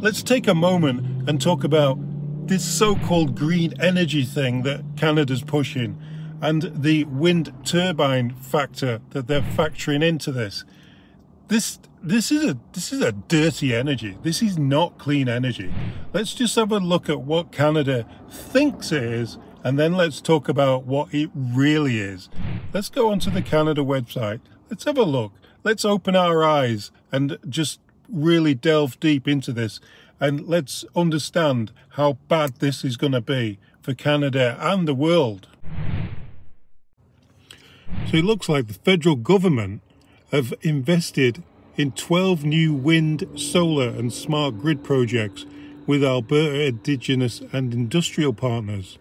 let's take a moment and talk about this so-called green energy thing that Canada's pushing and the wind turbine factor that they're factoring into this. This this is a this is a dirty energy. This is not clean energy. Let's just have a look at what Canada thinks it is and then let's talk about what it really is. Let's go onto the Canada website. Let's have a look. Let's open our eyes and just really delve deep into this and let's understand how bad this is going to be for Canada and the world. So it looks like the federal government have invested in 12 new wind, solar and smart grid projects with Alberta Indigenous and industrial partners.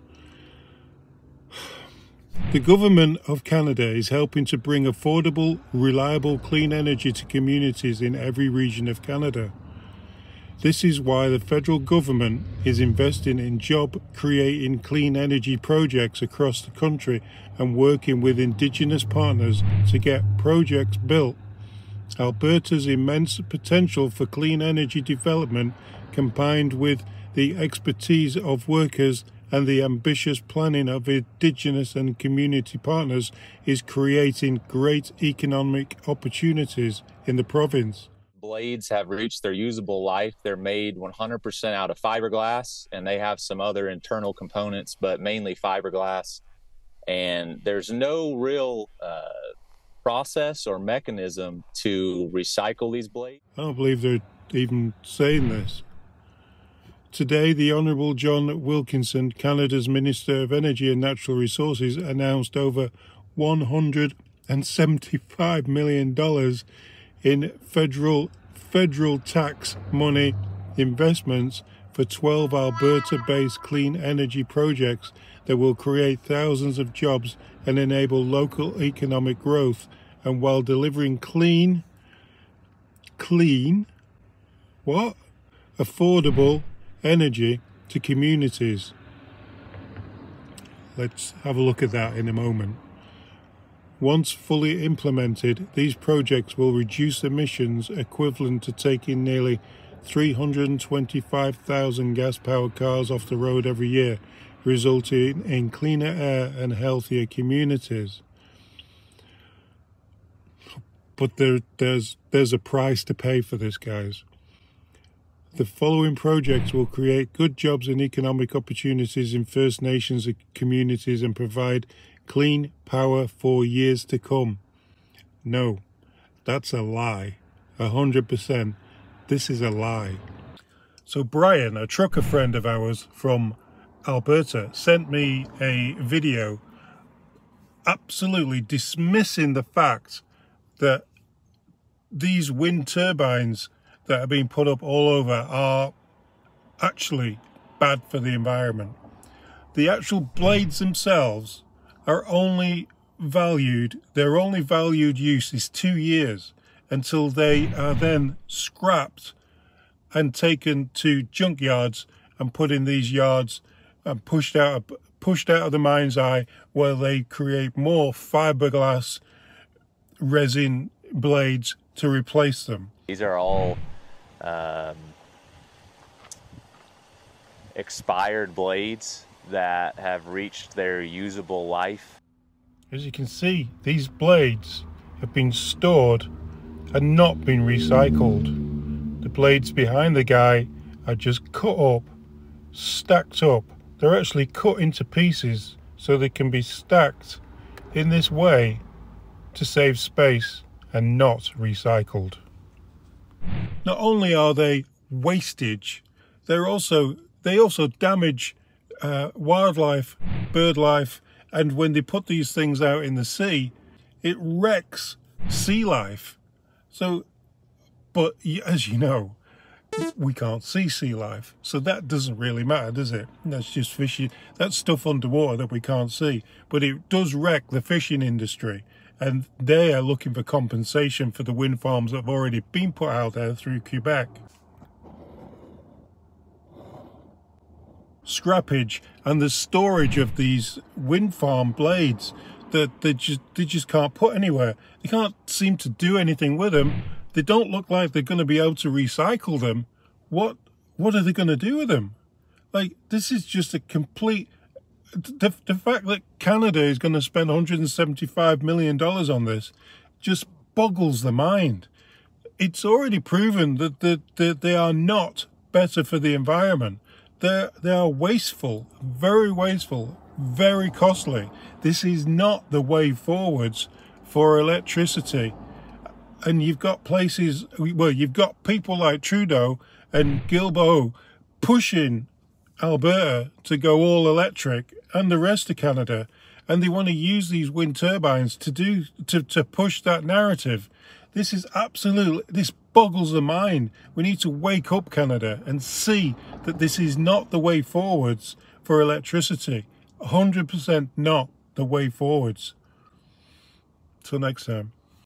The Government of Canada is helping to bring affordable, reliable, clean energy to communities in every region of Canada. This is why the federal government is investing in job creating clean energy projects across the country and working with Indigenous partners to get projects built. Alberta's immense potential for clean energy development combined with the expertise of workers and the ambitious planning of Indigenous and community partners is creating great economic opportunities in the province. Blades have reached their usable life. They're made 100% out of fiberglass, and they have some other internal components, but mainly fiberglass. And there's no real uh, process or mechanism to recycle these blades. I don't believe they're even saying this. Today, the Honourable John Wilkinson, Canada's Minister of Energy and Natural Resources, announced over $175 million in federal federal tax money investments for 12 Alberta-based clean energy projects that will create thousands of jobs and enable local economic growth and while delivering clean clean what? Affordable energy to communities. Let's have a look at that in a moment. Once fully implemented, these projects will reduce emissions equivalent to taking nearly 325,000 gas-powered cars off the road every year, resulting in cleaner air and healthier communities. But there, there's, there's a price to pay for this, guys. The following projects will create good jobs and economic opportunities in First Nations communities and provide clean power for years to come. No, that's a lie. A hundred percent. This is a lie. So Brian, a trucker friend of ours from Alberta, sent me a video absolutely dismissing the fact that these wind turbines that are being put up all over are actually bad for the environment. The actual blades themselves are only valued, their only valued use is two years until they are then scrapped and taken to junkyards and put in these yards and pushed out pushed out of the mind's eye where they create more fiberglass resin blades to replace them. These are all um, expired blades that have reached their usable life. As you can see, these blades have been stored and not been recycled. The blades behind the guy are just cut up, stacked up. They're actually cut into pieces so they can be stacked in this way to save space and not recycled. Not only are they wastage, they're also they also damage uh, wildlife, bird life, and when they put these things out in the sea, it wrecks sea life. So, but as you know, we can't see sea life, so that doesn't really matter, does it? That's just fishing. That's stuff underwater that we can't see, but it does wreck the fishing industry and they are looking for compensation for the wind farms that have already been put out there through Quebec. Scrappage and the storage of these wind farm blades that they just, they just can't put anywhere. They can't seem to do anything with them. They don't look like they're going to be able to recycle them. What what are they going to do with them? Like, this is just a complete. The, the fact that Canada is going to spend $175 million on this just boggles the mind. It's already proven that, that, that they are not better for the environment. They're, they are wasteful, very wasteful, very costly. This is not the way forwards for electricity. And you've got places, well, you've got people like Trudeau and Guilbeault pushing Alberta to go all electric and the rest of Canada. And they want to use these wind turbines to do to, to push that narrative. This is absolute this boggles the mind. We need to wake up Canada and see that this is not the way forwards for electricity. 100% not the way forwards. Till next time.